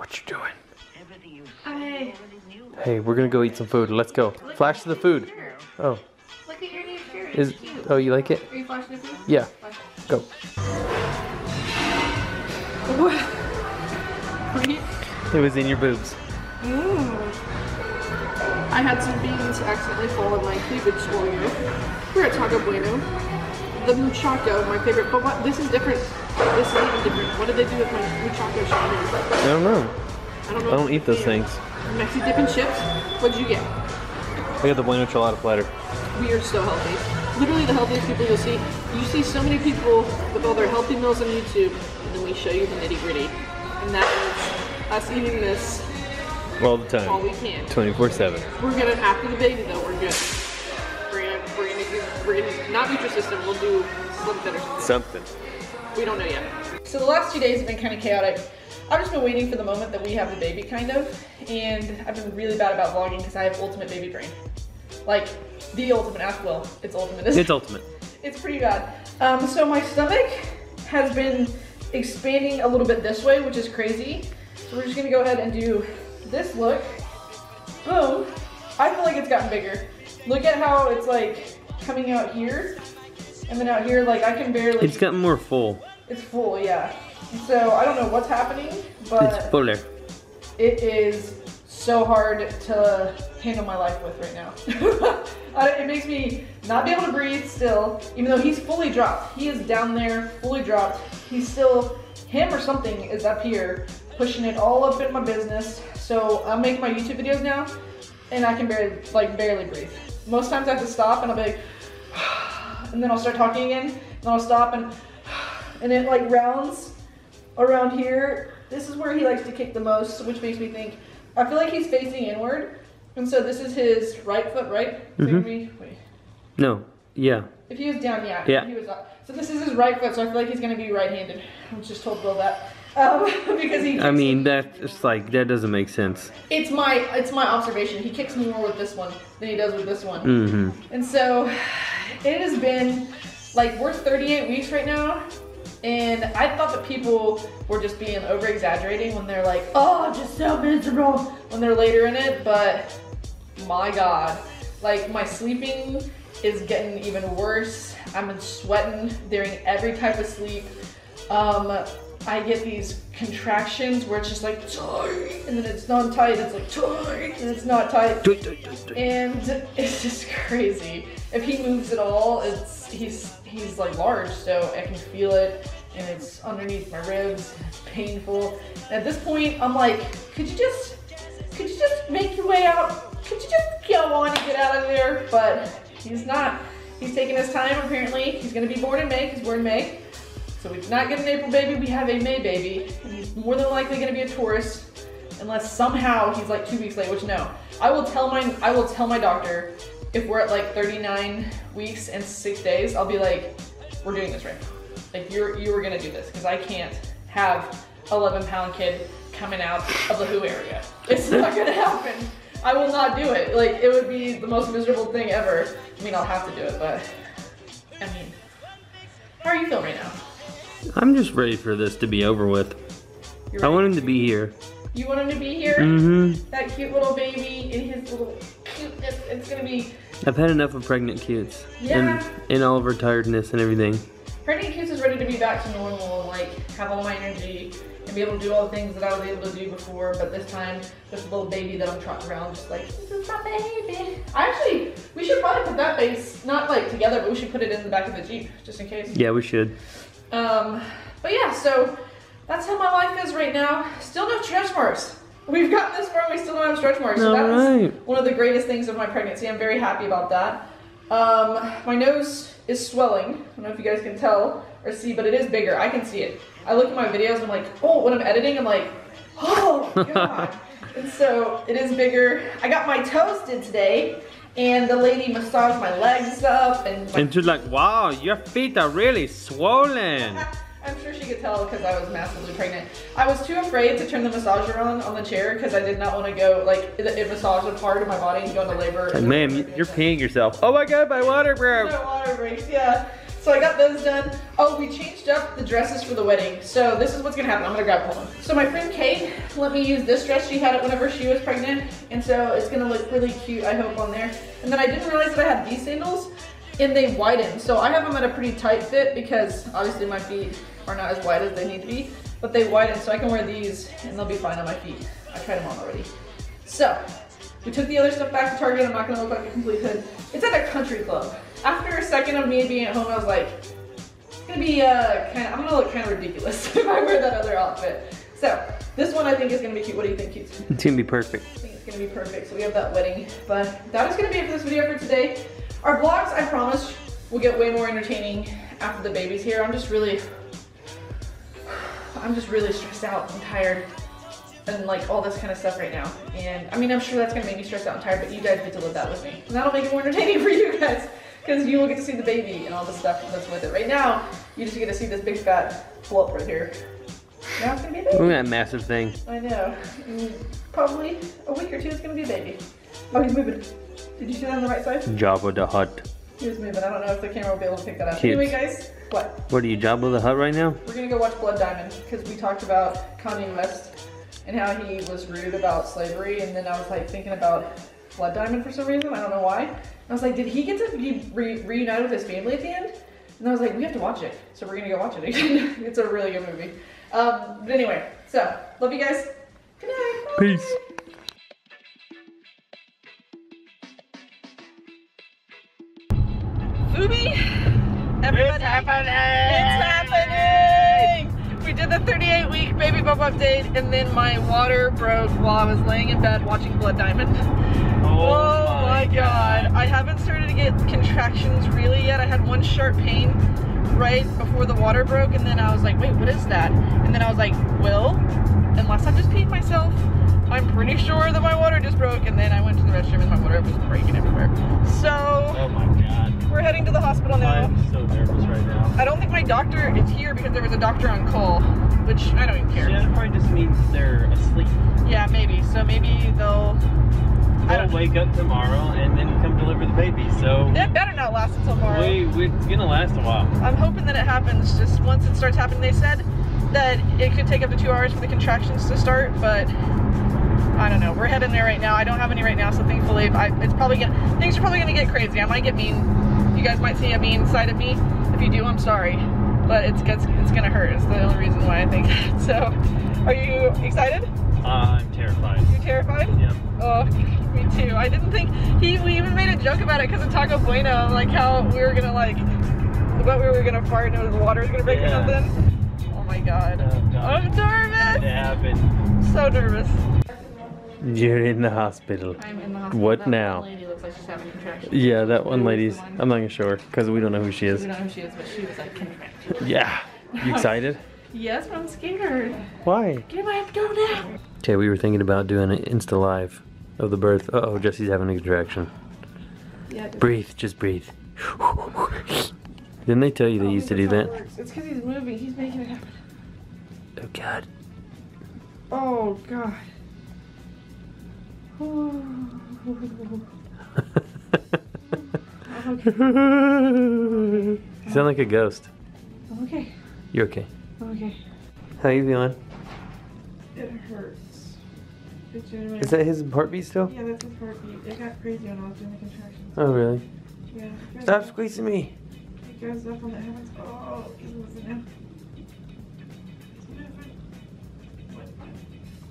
What you doing? Hi. Hey, we're gonna go eat some food. Let's go. Flash to the food. Oh, Look at your new shirt. is It's cute. oh you like it? Are you flashing the food? Yeah. Flash. Go. It was in your boobs. I had some beans accidentally fall in my cleavage Oreo. We're at Taco Bueno. The muchacho, my favorite, but what, this is different. This is even different. What did they do with my muchacho shawnies? I don't know. I don't know. I don't eat those things. Mexi dip and chips. What did you get? I got the bueno enchilada platter. We are so healthy. Literally the healthiest people you'll see. You see so many people with all their healthy meals on YouTube, and then we show you the nitty gritty. And that is us eating this All the time, all we can. 24 7. We're gonna after the baby though, we're good. We're gonna we're gonna do we're gonna not Nutrisystem, we'll do something or something. Something. We don't know yet. So the last two days have been kind of chaotic. I've just been waiting for the moment that we have the baby, kind of, and I've been really bad about vlogging because I have ultimate baby brain. Like the ultimate. Ask Will. It's ultimate. isn't? It's ultimate. It's pretty bad. Um, so my stomach has been expanding a little bit this way, which is crazy. So we're just gonna go ahead and do this look. Boom. I feel like it's gotten bigger. Look at how it's like coming out here. And then out here, like I can barely, It's gotten more full. it's full, yeah. So I don't know what's happening, but It's fuller. it is so hard to handle my life with right now. It makes me not be able to breathe still, even though he's fully dropped. He is down there, fully dropped. He's still, him or something is up here, pushing it all up in my business. So I'm making my YouTube videos now, and I can barely, like, barely breathe. Most times I have to stop and I'll be like, and then I'll start talking again, and I'll stop and, and it like rounds around here. This is where he likes to kick the most, which makes me think. I feel like he's facing inward, and so this is his right foot, right? That mm-hmm. gonna wait. No. Yeah. If he was down, yeah. Yeah. If he was up. So this is his right foot, so I feel like he's gonna be right-handed. I just told Bill that um, because he. I mean, that's like, that doesn't make sense. it's my it's my observation. He kicks more with this one than he does with this one. Mm hmm. And so it has been like we're 38 weeks right now. And I thought that people were just being over exaggerating when they're like, oh, just so miserable when they're later in it. But my God, like my sleeping is getting even worse. I'm sweating during every type of sleep. Um, I get these contractions where it's just like tight, and then it's not tight, it's like tight, and it's not tight. And it's just crazy. If he moves at all, it's he's he's like large, so I can feel it, and it's underneath my ribs. It's painful. And at this point, I'm like, could you just could you just make your way out? Could you just go on and get out of there? But he's not. He's taking his time. Apparently, he's gonna be born in May. He's born in May. So we did not get an April baby. We have a May baby. He's more than likely gonna be a Taurus unless somehow he's like two weeks late, which no. I will tell my I will tell my doctor if we're at like 39 weeks and six days, I'll be like, we're doing this right. Like you're you were gonna do this because I can't have 11 pound kid coming out of the WHO area. It's not gonna happen. I will not do it. Like it would be the most miserable thing ever. I mean, I'll have to do it, but I mean, how are you feeling right now? I'm just ready for this to be over with. I want him to be here. You want him to be here? Mm hmm. That cute little baby in his little cuteness. It's gonna be I've had enough of pregnant cutes. Yeah. And, and all of her tiredness and everything. Pregnant Cutes is ready to be back to normal and like have all my energy and be able to do all the things that I was able to do before. But this time, this little baby that I'm trotting around, just like this is my baby. I actually, we should probably put that base not like together, but we should put it in the back of the jeep just in case. Yeah, we should. Um, but yeah, so that's how my life is right now. Still no stretch marks. We've gotten this far, we still don't have stretch marks. So All that's right. one of the greatest things of my pregnancy. I'm very happy about that. Um, my nose is swelling. I don't know if you guys can tell or see, but it is bigger. I can see it. I look at my videos and I'm like, oh, when I'm editing, I'm like, oh my god. and so it is bigger. I got my toes did today, and the lady massaged my legs up and And she's like, wow, your feet are really swollen. I'm sure she could tell because I was massively pregnant. I was too afraid to turn the massager on on the chair because I did not want to go like it, it massaged a part of my body and go into labor. Ma'am, you- you're peeing yourself. Oh my god, my water broke. My water breaks, yeah. So I got those done. Oh, we changed up the dresses for the wedding. So this is what's gonna happen. I'm gonna grab one. So my friend Kate let me use this dress. She had it whenever she was pregnant. And so it's gonna look really cute, I hope, on there. And then I didn't realize that I had these sandals and they widen. So I have them at a pretty tight fit because obviously my feet are not as wide as they need to be, but they widen so I can wear these and they'll be fine on my feet. I tried them on already. So we took the other stuff back to Target. I'm not gonna look like a complete hood. It's at a country club. After a second of me being at home, I was like, it's gonna be uh, kind of, I'm gonna look kind of ridiculous if I wear that other outfit. So this one I think is gonna be cute. What do you think, cute? It's gonna be perfect. I think it's gonna be perfect. So we have that wedding, but that is gonna be it for this video for today. Our vlogs, I promise, will get way more entertaining after the baby's here. I'm just really, I'm just really stressed out and tired and like all this kind of stuff right now. And I mean, I'm sure that's gonna make me stressed out and tired, but you guys get to live that with me. And that'll make it more entertaining for you guys because you will get to see the baby and all the stuff that's with it. Right now, you just get to see this big fat flop right here. Now it's gonna be a baby. Look at that massive thing. I know. In probably a week or two, it's gonna be a baby. Oh, he's moving. Did you see that on the right side? Jabba the Hutt. He was moving. I don't know if the camera will be able to pick that up. Kids. Anyway, guys, what? What are you, Jabba the Hutt right now? We're gonna go watch Blood Diamond because we talked about Kanye West and how he was rude about slavery, and then I was like thinking about Blood Diamond for some reason. I don't know why. I was like, did he get to be re- reunited with his family at the end? And I was like, we have to watch it, so we're gonna go watch it. it's a really good movie. Um, but anyway, so love you guys. Good night. Bye. Peace. Foobie, everybody, it's happening. it's happening. We did the 38 week baby bump update, and then my water broke while I was laying in bed watching Blood Diamond. Oh, my god. I haven't started to get contractions really yet. I had one sharp pain right before the water broke, and then I was like, wait, what is that? And then I was like, well, unless I just peed myself, I'm pretty sure that my water just broke, and then I went to the restroom and my water was breaking everywhere. So, Oh my god. we're heading to the hospital now. I'm so nervous right now. I don't think my doctor is here because there was a doctor on call, which I don't even care. Yeah, that probably just means they're asleep. Yeah, maybe. So maybe they'll. I They'll don't. wake up tomorrow and then come deliver the baby. So That better not last until tomorrow. we, we, it's gonna last a while. I'm hoping that it happens just once it starts happening. They said that it could take up to two hours for the contractions to start, but I don't know. We're heading there right now. I don't have any right now, so thankfully, I, it's probably gonna things are probably gonna get crazy. I might get mean. You guys might see a mean side of me. If you do, I'm sorry, but it's it's, it's gonna hurt. It's the only reason why I think. so, are you excited? Uh, I'm terrified. You're terrified? Yep. Oh, me too. I didn't think he. We even made a joke about it because of Taco Bueno, like how we were gonna like, what we were gonna fart and the water was gonna break Yeah. or something. Oh my god. Oh, God. I'm nervous. It happened. So nervous. You're in the hospital. I'm in the hospital. What That one now? Lady looks like she's having contractions. Yeah, that one lady's. one? I'm not even sure because we don't know who she We is. don't know who she is, but she was like contracting. Yeah. You excited? Yes, but I'm scared. Why? Get my go now. Okay, we were thinking about doing an Insta live of the birth. Uh oh, Jesse's having a contraction. Yeah. Breathe, just breathe. Didn't they tell you they Oh, used to do that? works. It's because he's moving. He's making it happen. Oh God. Oh god. you sound like a ghost. okay. You're okay. Okay. How you feeling? It hurts. Is that his heartbeat still? Yeah, that's his heartbeat. It got crazy when I was doing the contractions. Oh really? Yeah. Stop up- squeezing me. It goes up when it happens. Oh, he's moving now. He's moving. What?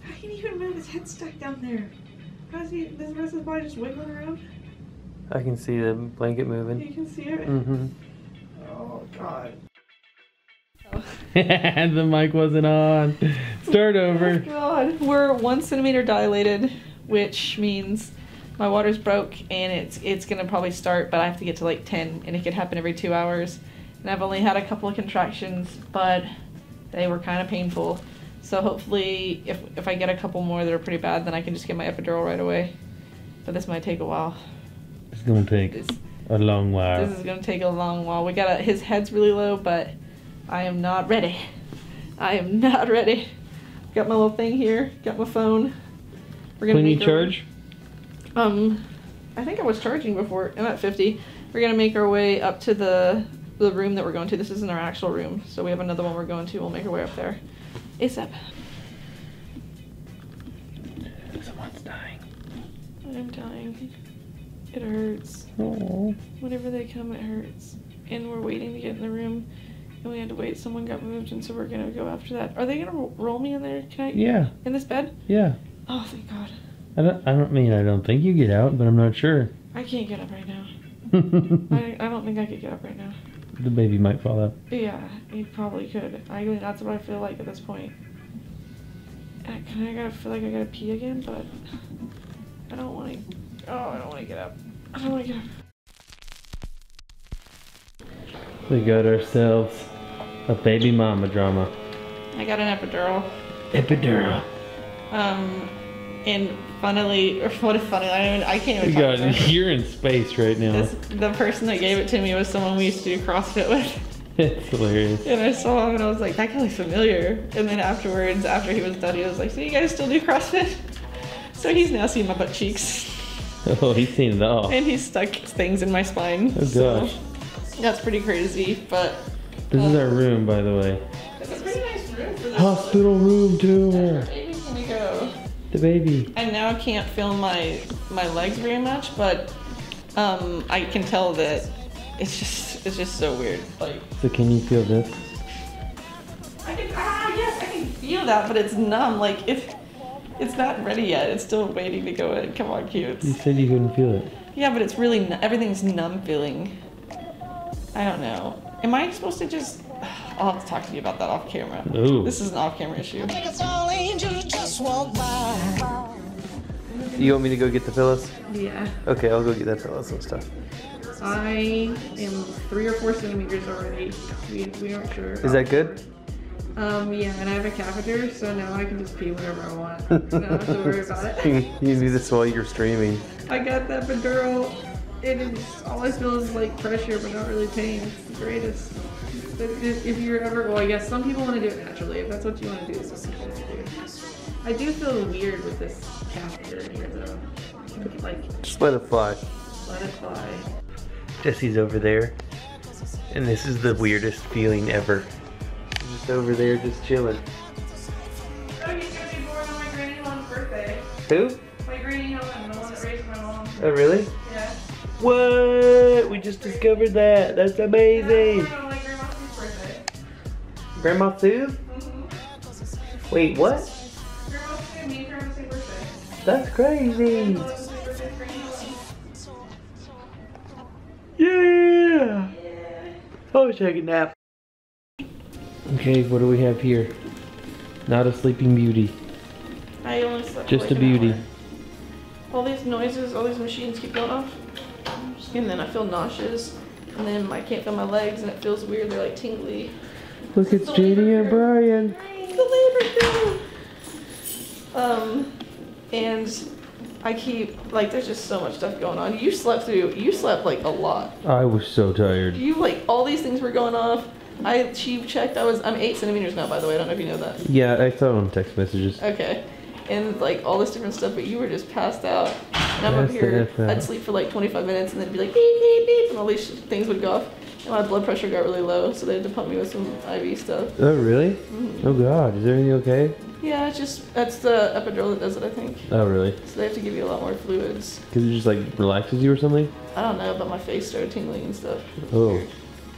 How can he even move? His head stuck down there. How's he? Does the rest of his body just wiggling around? I can see the blanket moving. You can see it. Mm-hmm. Oh God. the mic wasn't on. Start Oh over. God, we're one centimeter dilated, which means my water's broke and it's it's gonna probably start, but I have to get to like ten, and it could happen every two hours. And I've only had a couple of contractions, but they were kind of painful. So hopefully, if if I get a couple more that are pretty bad, then I can just get my epidural right away. But this might take a while. It's gonna take This a long while. this is gonna take a long while. We got to his head's really low, but I am not ready. I am not ready. Got my little thing here. Got my phone. We're When you make our- charge? Um, I think I was charging before. I'm at 50. We're gonna make our way up to the the room that we're going to. This isn't our actual room, so we have another one we're going to. We'll make our way up there. ASAP. Someone's dying. I'm dying. It hurts. Oh. Whenever they come, it hurts. And we're waiting to get in the room, and we had to wait. Someone got moved, and so we're gonna go after that. Are they gonna roll me in there? Can I? Yeah, In this bed? yeah. Oh, thank God. I don't. I don't mean I don't think you get out, but I'm not sure. I can't get up right now. I, I don't think I could get up right now. The baby might fall out. Yeah, you probably could. I mean, that's what I feel like at this point. And I kind of gotta feel like I gotta pee again, but I don't want to. Oh, I don't want to get up. I don't want to get up. We got ourselves a baby mama drama. I got an epidural. Epidural. Um, and funnily, or what is funny? I don't I can't We even. got. talk about it. You're in space right now. This, the person that gave it to me was someone we used to do CrossFit with. It's hilarious. And I saw him and I was like, that guy looks familiar. And then afterwards, after he was done, he was like, so you guys still do CrossFit? So he's now seen my butt cheeks. Oh, he's seen it all. And he's stuck things in my spine. Oh so gosh. That's pretty crazy, but This is our room, by the way. it's a pretty nice room for this. Hospital room tour. Baby's gonna go. The baby. I now can't feel my my legs very much, but um, I can tell that it's just it's just so weird. Like So can you feel this? I can ah yes I can feel that, but it's numb. Like if it's not ready yet, it's still waiting to go in. Come on, cutes. You said you couldn't feel it. Yeah, but it's really everything's numb feeling. I don't know. Am I supposed to just? I'll have to talk to you about that off camera. Ooh. This is an off camera issue. think it's all angels just walk by. You want me to go get the pillows? Yeah. Okay, I'll go get that pillows and stuff. I am three or four centimeters already. We, we aren't sure. Is that good? Um, yeah, and I have a catheter, so now I can just pee whenever I want. I don't have to worry about it. you can do this while you're streaming. I got that epidural. It is all I feel is like pressure, but not really pain. It's the greatest. If, if- if you're ever, well, I guess some people want to do it naturally. If that's what you want to do, that's what you want to do. I do feel weird with this catheter in here, though. Like, Just let it fly. let it fly. Jesse's over there. And this is the weirdest feeling ever. Just over there, just chilling. Oh, he's gonna be born on my granny mom's birthday. Who? My granny Helen, the one that raised my mom. Oh, really? What? We just discovered that. That's amazing. born on my grandma's birthday. Grandma Sue? Wait, what? Grandma's birthday, me and grandma's same birthday. That's crazy. So it's my birthday, Granny Helen. Yeah. Oh, take a nap. Okay, what do we have here? Not a sleeping beauty. I only slept Just like a beauty. hour. All these noises, all these machines keep going off. And then I feel nauseous. And then I can't feel my legs and it feels weird. They're like tingly. Look, it's Janie and Brian. It's the labor thing. Um, and I keep, like, there's just so much stuff going on. You slept through, you slept like a lot. I was so tired. You, like, all these things were going off. I, she checked, I was, I'm eight centimeters now, by the way. I don't know if you know that. Yeah, I saw on text messages. Okay. And like all this different stuff, but you were just passed out. And I'm up here. I'd sleep for like 25 minutes and then it'd be like beep, beep, beep, and all these things would go off. And my blood pressure got really low, so they had to pump me with some IV stuff. Oh, really? Mm-hmm. Oh, God. Is everything okay? Yeah, it's just, that's the epidural that does it, I think. Oh, really? So they have to give you a lot more fluids. Because it just, like, relaxes you or something? I don't know, but my face started tingling and stuff. Oh.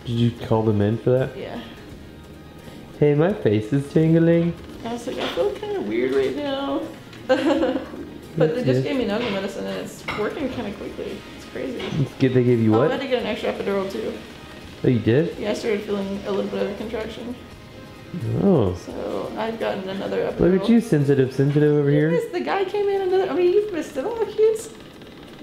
Did you call them in for that? Yeah. Hey, my face is tingling. I was like, I feel kind of weird right now. but they just gave me numbing medicine and it's working kind of quickly. It's crazy. Let's get, they gave you Oh, I what? had to get an extra epidural too. Oh, you did? Yeah, I started feeling a little bit of a contraction. Oh. So I've gotten another epidural. Look at you, sensitive, sensitive over You here. missed- The guy came in another. I mean, you've missed it all, kids.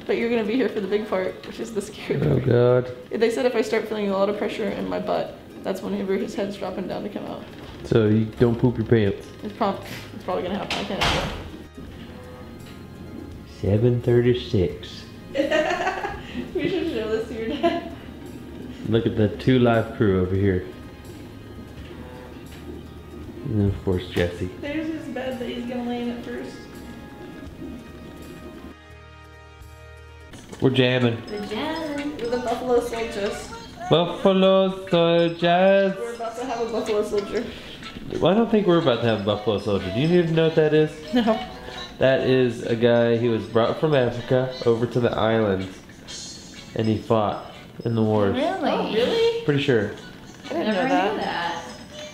But you're gonna be here for the big part, which is the scary Oh, part. God. They said if I start feeling a lot of pressure in my butt, that's whenever his head's dropping down to come out. So you don't poop your pants. It's, prob- it's probably gonna happen. I can't. help 736. we should show this to your dad. Look at the two live crew over here. And then, of course, Jesse. There's his bed that he's gonna lay in at first. We're jamming. The jam with the buffalo soldiers. Buffalo soldiers. We're about to have a buffalo soldier. Well, I don't think we're about to have a buffalo soldier. Do you even know what that is? No. That is a guy who was brought from Africa over to the islands, and he fought in the wars. Really? Oh, really? Pretty sure. I didn't Never know that. knew that.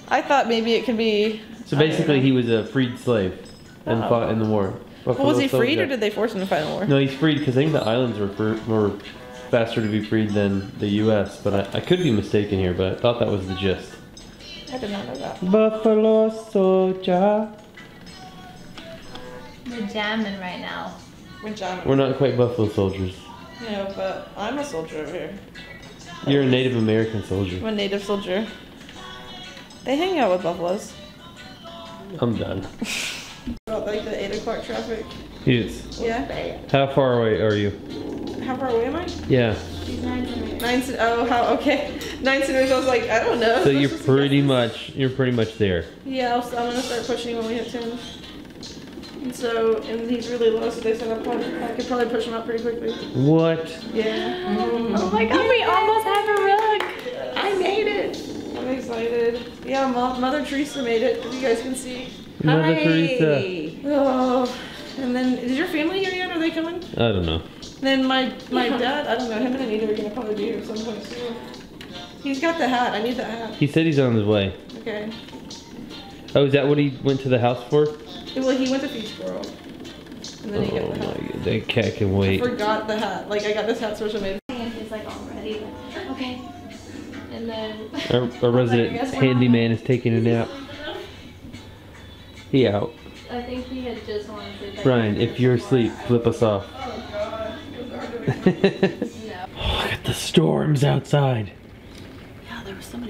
I thought maybe it could be. So basically, he was a freed slave and Oh. fought in the war. Well, was he freed or did they force him to fight in the war? No, he's freed because I think the islands were fr- were faster to be freed than the U.S. But I, I could be mistaken here, but I thought that was the gist. I did not know that. Buffalo soldier. We're jamming right now. When John. We're not quite buffalo soldiers. No, but I'm a soldier over here. You're a Native American soldier. I'm a native soldier. They hang out with buffaloes. I'm done. About like the 8 o'clock traffic. Yes. Yeah. How far away are you? How far away am I? Yeah. Nine. cen- Oh, how? Okay. Nine centimeters. I was like, I don't know. So Let's you're just pretty guess. much you're pretty much there. Yeah, I'll, I'm gonna start pushing when we hit 10. And so, and he's really low, so they said I, probably, I could probably push him up pretty quickly. What? Yeah. Oh my god, we almost have a rug. I made it. I'm excited. Yeah, Mo- Mother Teresa made it, as you guys can see. Mother Teresa. Oh. And then, is your family here yet? Are they coming? I don't know. Then my my dad, I don't know, him and Anita are gonna probably be here at some point soon. He's got the hat. I need the hat. He said he's on his way. Okay. Oh, is that what he went to the house for? Well, he went to Beach World. And then he Oh got the oh, my hat. god, that cat can I wait. forgot the hat. Like I got this hat special made. And he's like already like, okay. And then Our, our resident handyman is taking a nap. He out. I think he had just wanted to. like- Brian, if you're asleep, flip us off. Oh, Look No. at the storms outside.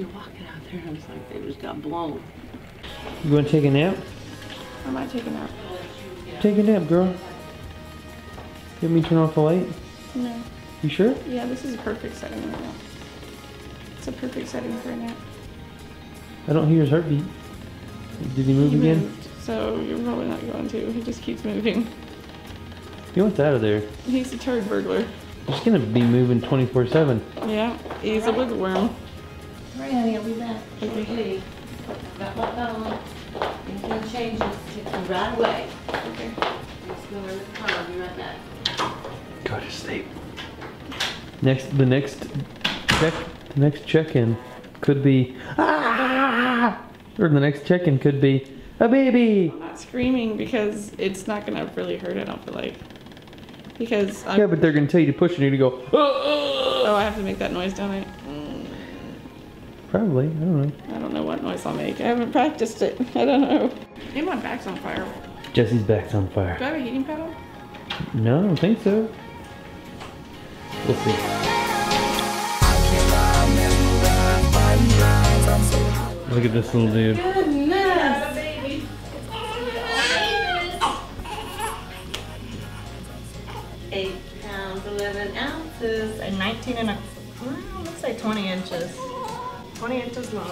Yeah, there was somebody walking out there and I was like, they just got blown. You want to take a nap? I might take a nap. Take a nap, girl. You want me to turn off the light? No. You sure? Yeah, this is a perfect setting right now. It's a perfect setting for a nap. I don't hear his heartbeat. Did he move He again? moved, so you're probably not going to. He just keeps moving. He wants out of there. He's a turd burglar. He's gonna be moving 24 7. Yeah, he's a bookworm. Right, honey, I'll be back. Okay. Shortly. Got my phone. Anything changes, hit me right away. Okay. Just go in the car, I'll be right back. Go to sleep. Next, the next check, the next check-in could be ah, or the next check-in could be a baby. I'm not screaming because it's not gonna really hurt. I don't feel like. Because I'm, Yeah, but they're gonna tell you to push and you're gonna go. "Ah, ah." oh, I have to make that noise, don't I? Probably. I don't know. I don't know what noise I'll make. I haven't practiced it. I don't know. Maybe my back's on fire. Jesse's back's on fire. Do. I have a heating pad? No, I don't think so. We'll see. Look at this little dude. Goodness. Eight pounds, 11 ounces, and 19 and a, well, let's say 20 inches. 20 inches long.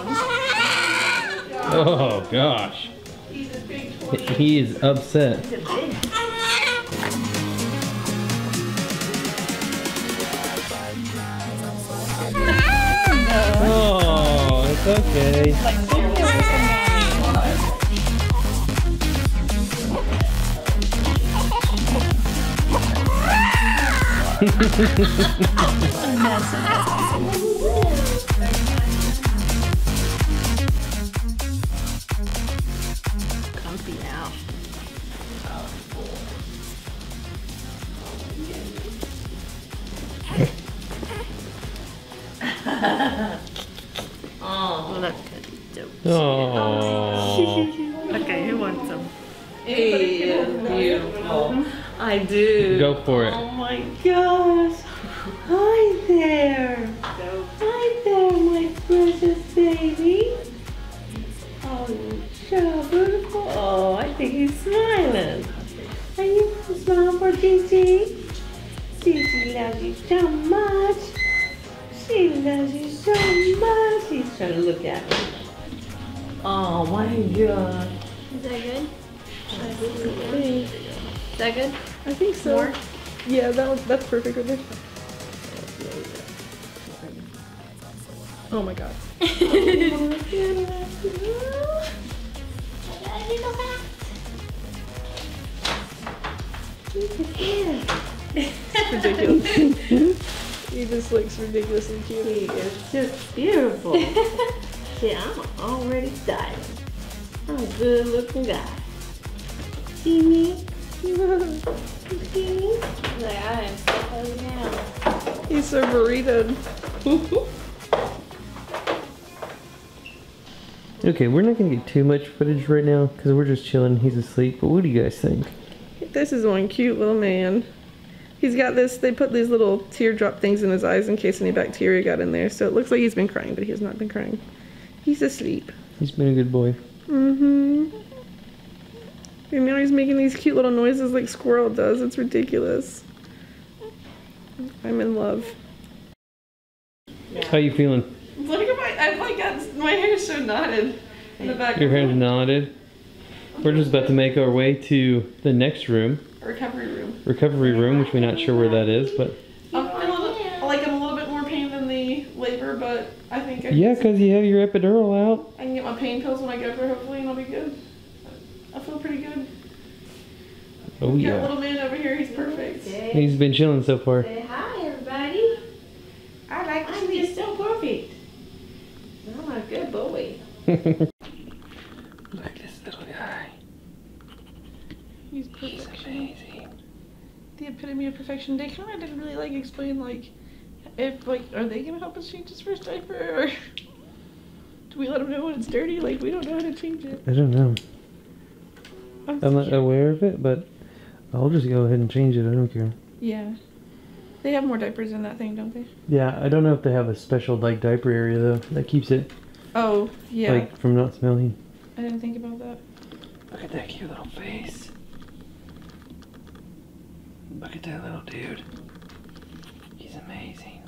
Oh gosh. He is upset. Oh, it's okay. Yeah, that was, that's perfect right there. Oh my god. Ridiculous. he just looks ridiculously cute. He is just beautiful. See, I'm already styling. I'm a good looking guy. See me? Like, I am so now. He's so burritoed. Okay, we're not gonna get too much footage right now because we're just chilling. He's asleep. But what do you guys think? This is one cute little man. He's got this, they put these little teardrop things in his eyes in case any bacteria got in there. So it looks like he's been crying, but he has not been crying. He's asleep. He's been a good boy. Mm-hmm. And now he's making these cute little noises like Squirrel does. It's ridiculous. I'm in love. How are you feeling? Look at my, I've like got, my hair's so knotted in the back. Your hair's knotted. We're just about to make our way to the next room, Recovery room. recovery room, which we're not sure where that is, but oh, I'm feeling like I'm a little bit more pain than the labor, but I think I yeah, because you have your epidural out. I can get my pain pills when I go up there hopefully and I'll be good. I feel pretty good. Oh Got yeah. little man over here, he's perfect. He's been chilling so far. Say hi, everybody. I like I'm just so perfect. I'm a good boy. Look at this little guy. He's He's perfect. amazing. The epitome of perfection. They kind of didn't really like explain like if like are they gonna help us change his first diaper or do we let him know when it's dirty? Like we don't know how to change it. I don't know. I'm I'm not aware of it, but I'll just go ahead and change it. I don't care. Yeah. They have more diapers in that thing, don't they? Yeah, I don't know if they have a special like diaper area though that keeps it Oh, yeah. like from not smelling. I didn't think about that. Look at that cute little face. Look at that little dude. He's amazing.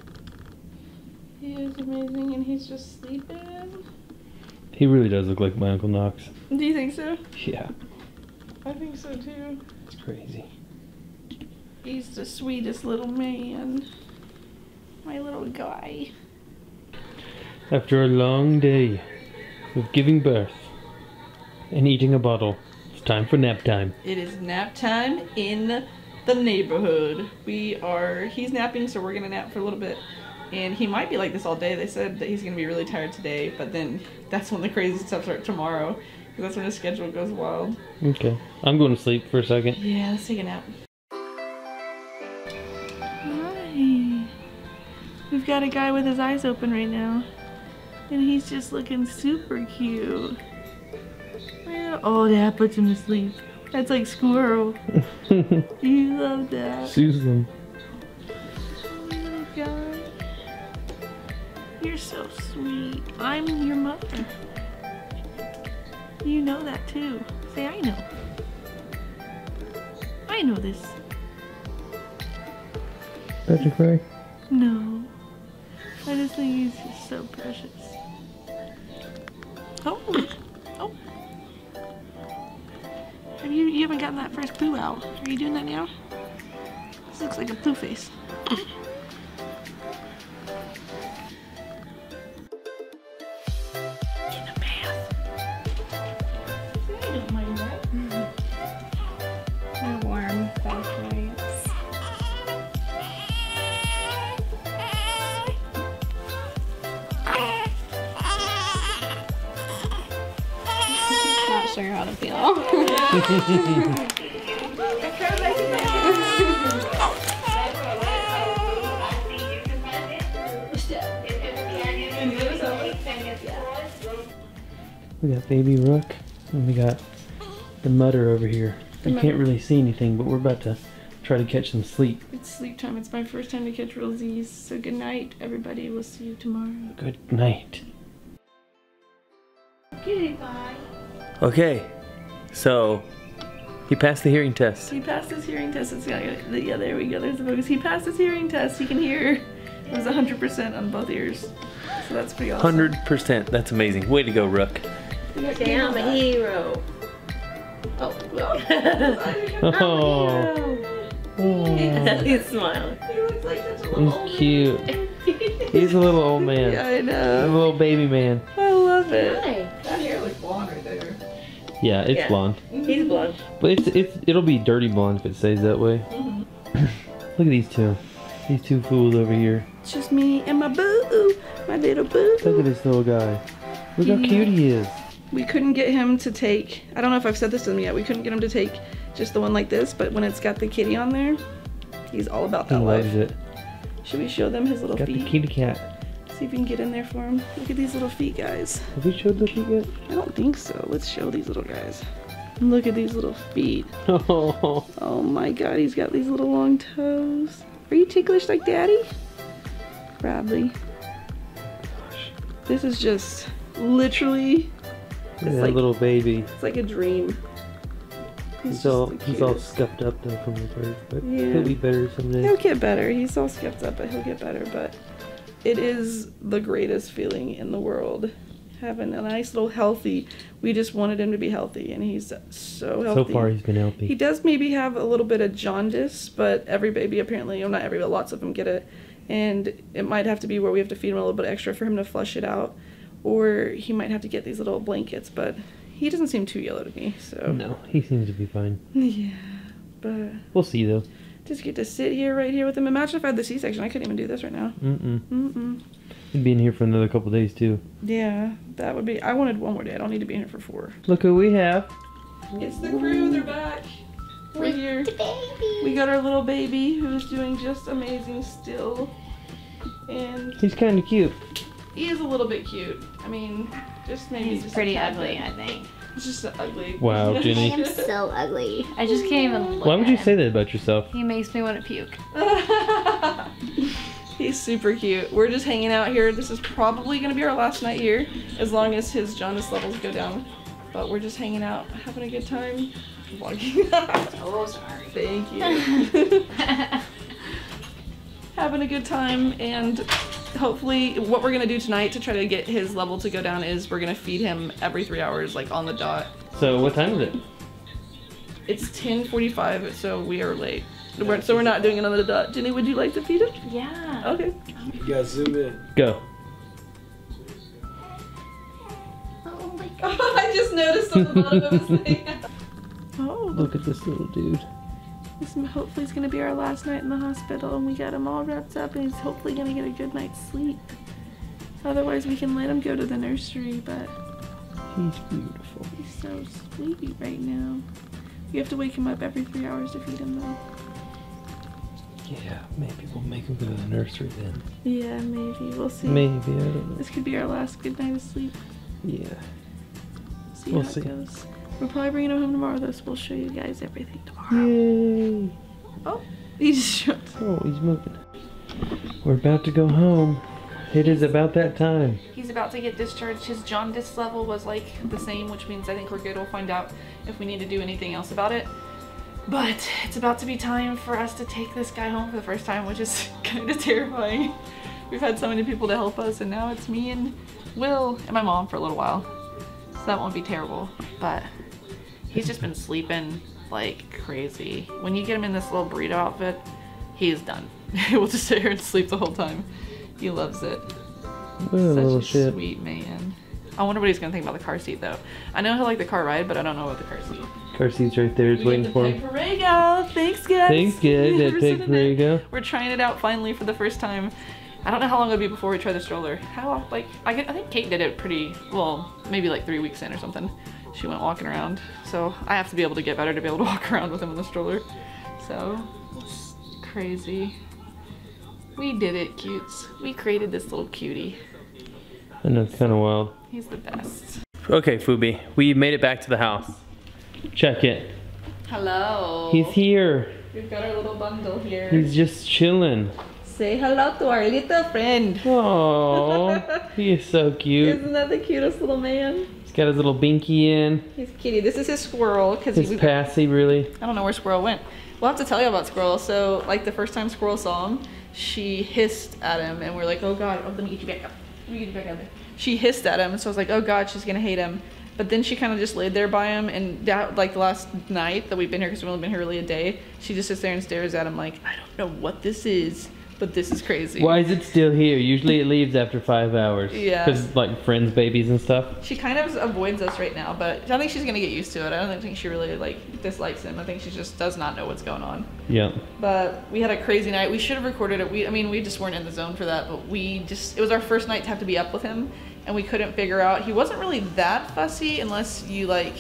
He is amazing and he's just sleeping. He really does look like my Uncle Knox. Do you think so? Yeah, I think so too. It's crazy. He's the sweetest little man. My little guy. After a long day of giving birth and eating a bottle, it's time for nap time. It is nap time in the neighborhood. We are, he's napping, so we're gonna nap for a little bit. And he might be like this all day. They said that he's gonna be really tired today, but then that's when the crazy stuff starts tomorrow. 'cause that's when his schedule goes wild. Okay, I'm going to sleep for a second. Yeah, let's take a nap. Hi. We've got a guy with his eyes open right now. And he's just looking super cute. Oh, that puts him to sleep. That's like squirrel. You love that. Susan. Oh Little. You're so sweet. I'm your mother. You know that too. Say, I know. I know this. Patrick Ray. No. I just think he's just so precious. Oh. Oh. Have you you haven't gotten that first poo out? Are you doing that now? This looks like a poo face. Sure how to feel. We got baby Rook, and we got the mutter over here. The You Mutter. can't really see anything, but we're about to try to catch some sleep. It's sleep time. It's my first time to catch real Z's. So good night, everybody. We'll see you tomorrow. Good night. Goodbye. Okay, so he passed the hearing test. He passed his hearing test. It's got, yeah, there we go. There's the focus. He passed his hearing test. He can hear. It was 100% on both ears. So that's pretty awesome. Hundred percent. That's amazing. Way to go, Rook. Say I'm a hero. Oh, well. Oh, oh. He's smiling. he looks like such a little he's cute. He's a little old man. Yeah, I A know. A little baby man. I love it. Hi. That hair looks blonde right there. Yeah, it's Yeah. blonde. He's blonde. But it's it's it'll be dirty blonde if it stays that way. Mm-hmm. Look at these two. These two fools over here. It's just me and my boo, my little boo. Look at this little guy. Look how cute he is. We couldn't get him to take, I don't know if I've said this to him yet, we couldn't get him to take just the one like this, but when it's got the kitty on there, he's all about He that life. loves it. Should we show them his little Got the feet? kitty cat. See if we can get in there for him. Look at these little feet, guys. Have we showed the feet yet? I don't think so. Let's show these little guys. Look at these little feet. Oh, Oh my god, he's got these little long toes. Are you ticklish like daddy? Bradley. Gosh. This is just literally, that like- little baby. it's like a dream. He's all he's all scuffed up though from the birth, but Yeah. he'll be better someday. He'll get better. He's all scuffed up, but he'll get better. But it is the greatest feeling in the world. Having a nice little healthy. We just wanted him to be healthy, and he's so healthy. So far, he's been healthy. He does maybe have a little bit of jaundice, but every baby apparently, or not every, but lots of them get it. And it might have to be where we have to feed him a little bit extra for him to flush it out. Or he might have to get these little blankets, but he doesn't seem too yellow to me, so. No, he seems to be fine. Yeah, but We'll see though. just get to sit here right here with him. Imagine if I had the C section, I couldn't even do this right now. Mm-mm. Mm-mm. He'd be in here for another couple days too. Yeah, that would be. I wanted one more day. I don't need to be in here for four. Look who we have. It's the crew. They're back. We're here. The baby. We got our little baby who's doing just amazing still. And He's kind of cute. he is a little bit cute. I mean, just maybe He's just pretty ugly, bit. I think. He's just ugly. Wow, Jenny. I'm so ugly. I just can't even look Why would at you him. say that about yourself? He makes me want to puke. He's super cute. We're just hanging out here. This is probably gonna be our last night here, as long as his jaundice levels go down. But we're just hanging out, having a good time. Vlogging. Oh, sorry. Thank you. Having a good time and hopefully what we're gonna do tonight to try to get his level to go down is we're gonna feed him every three hours like on the dot So what time is it? it's 10:45 so we are late We're- so we're not doing it on the dot jenny would you like to feed him yeah. okay You gotta zoom in. Go. Oh my god. i just noticed on the bottom of his thing oh Look at this little dude. This hopefully is gonna be our last night in the hospital and we got him all wrapped up and he's hopefully gonna get a good night's sleep otherwise we can let him go to the nursery but He's beautiful. He's so sleepy right now. You have to wake him up every three hours to feed him though. Yeah, maybe we'll make him go to the nursery then. Yeah, maybe. We'll see. Maybe, I don't know. This could be our last good night of sleep. Yeah. See We'll how see. it goes. We're probably bringing him home tomorrow though, so we'll show you guys everything tomorrow. Yay. Oh, he just showed. Oh, he's moving. We're about to go home. It is about that time. He's about to get discharged. His jaundice level was like the same, which means I think we're good. We'll find out if we need to do anything else about it. But it's about to be time for us to take this guy home for the first time, which is kind of terrifying. We've had so many people to help us, and now it's me and Will and my mom for a little while. So that won't be terrible. But he's just been sleeping like crazy. When you get him in this little burrito outfit, he's done. He will just sit here and sleep the whole time. He loves it. Little Such a shit. sweet man. I wonder what he's gonna think about the car seat though. I know he'll like the car ride, but I don't know about the car seat. Car seat's right there. It's We waiting for him. Parade Thanks guys. Thanks, guys. We're pig. Perego. We're trying it out finally for the first time. I don't know how long it'll be before we try the stroller. How like I, I think Kate did it pretty well, maybe like three weeks in or something. She went walking around, so I have to be able to get better to be able to walk around with him in the stroller. So it's crazy. We did it, cutes. We created this little cutie. I know it's kind of wild. He's the best. Okay, Foobie, we made it back to the house. Check it. Hello. He's here. We've got our little bundle here. He's just chilling. Say hello to our little friend. Oh, he is so cute. Isn't that the cutest little man? He's got his little binky in. He's kitty. This is his squirrel because His he. passy, really. I don't know where Squirrel went. We'll have to tell you about Squirrel. So, like the first time Squirrel saw him, she hissed at him, and we're like, "Oh God, oh, let me get you back up. Let me get you back up there." She hissed at him, and so I was like, "Oh God, she's gonna hate him." But then she kind of just laid there by him, and that, like last night that we've been here, because we've only been here really a day, she just sits there and stares at him like, "I don't know what this is, but this is crazy. Why is it still here? Usually it leaves after five hours. Yeah. Because like friends, babies, and stuff. She kind of avoids us right now, but I think she's gonna get used to it. I don't think she really like dislikes him. I think she just does not know what's going on. Yeah. But we had a crazy night. We should have recorded it. We, I mean, we just weren't in the zone for that. But we just, it was our first night to have to be up with him, and we couldn't figure out. He wasn't really that fussy unless you like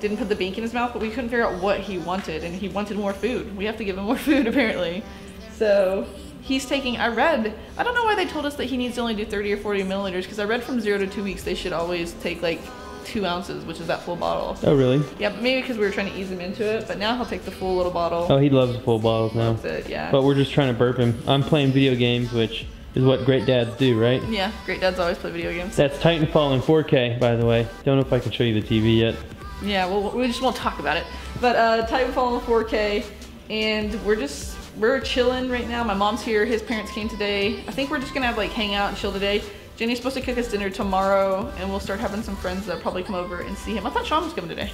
didn't put the bink in his mouth. But we couldn't figure out what he wanted, and he wanted more food. We have to give him more food apparently. So he's taking. I read. I don't know why they told us that he needs to only do 30 or 40 milliliters because I read from zero to two weeks they should always take like two ounces, which is that full bottle. Oh really? Yeah, but maybe because we were trying to ease him into it. But now he'll take the full little bottle. Oh, he loves the full bottles now. That's it. Yeah. But we're just trying to burp him. I'm playing video games, which is what great dads do, right? Yeah, great dads always play video games. That's Titanfall in 4K, by the way. Don't know if I can show you the TV yet. Yeah, well, we just won't talk about it. But uh, Titanfall in 4K, and we're just we're chilling right now. My mom's here. His parents came today. I think we're just gonna have like hang out and chill today. Jenny's supposed to cook us dinner tomorrow, and we'll start having some friends that probably come over and see him. I thought Sean was coming today.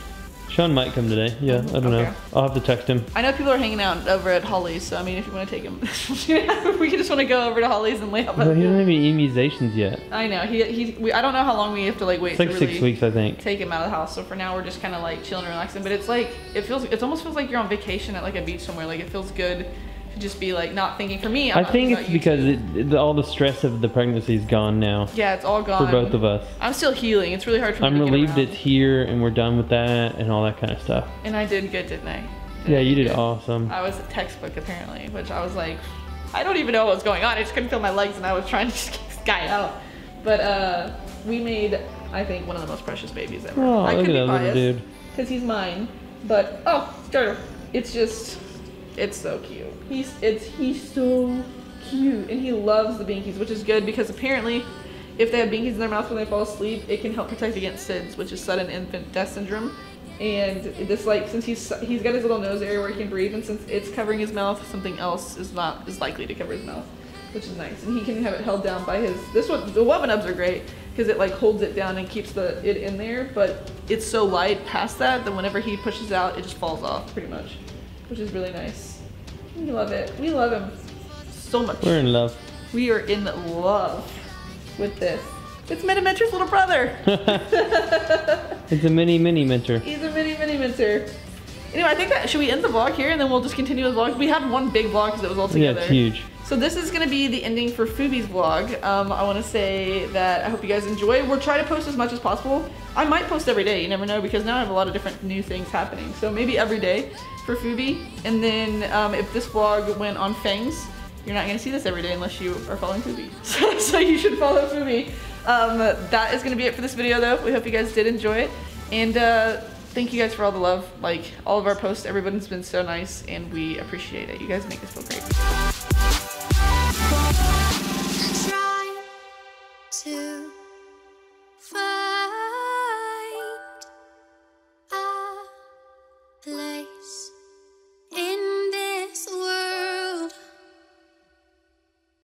Sean might come today. Yeah, I don't Okay. know. I'll have to text him. I know people are hanging out over at Holly's, so I mean, if you want to take him, we just want to go over to Holly's and lay out the he doesn't have any immunizations yet. I know he he. We, I don't know how long we have to like wait. It's like to six weeks, I think. take him out of the house. So for now, we're just kind of like chilling and relaxing. But it's like it feels. It almost feels like you're on vacation at like a beach somewhere. Like it feels good just be like not thinking. For me, I'm I think it's because it, it, all the stress of the pregnancy is gone now yeah, it's all gone for both of us. I'm still healing. It's really hard for me. I'm relieved it's here and we're done with that and all that kind of stuff. And I did good, didn't I? Yeah, you did good. awesome. I was a textbook apparently, which I was like, I don't even know what was going on. I just couldn't feel my legs, and I was trying to just get this guy out. But uh, we made, I think, one of the most precious babies ever. Oh, I look could at be biased dude. because he's mine. But oh! It's just, it's so cute. He's it's he's so cute, and he loves the binkies, which is good because apparently. If they have binkies in their mouth when they fall asleep, it can help protect against SIDS, which is sudden infant death syndrome. And this like since he's he's got his little nose area where he can breathe, and since it's covering his mouth, something else is not is likely to cover his mouth, which is nice. And he can have it held down by his this one. The Nubs are great because it like holds it down and keeps the it in there, but it's so light past that that whenever he pushes out, it just falls off pretty much, which is really nice. We love it. We love him so much. We're in love. We are in love with this. It's Minimentor's little brother. It's a mini mini mentor. He's a mini mini minter. Anyway, I think that should we end the vlog here and then we'll just continue the vlog. We had one big vlog because it was all together. Yeah, it's huge. So this is gonna be the ending for Foobie's vlog. Um, I want to say that I hope you guys enjoy. We're trying to post as much as possible. I might post every day. You never know because now I have a lot of different new things happening. So maybe every day for Foobie. And then um, if this vlog went on Fangs, you're not gonna see this every day unless you are following Foobie. So, so you should follow Foobie. Um, that is gonna be it for this video though. We hope you guys did enjoy it. And uh, thank you guys for all the love. Like all of our posts, everyone's been so nice and we appreciate it. You guys make us feel great. to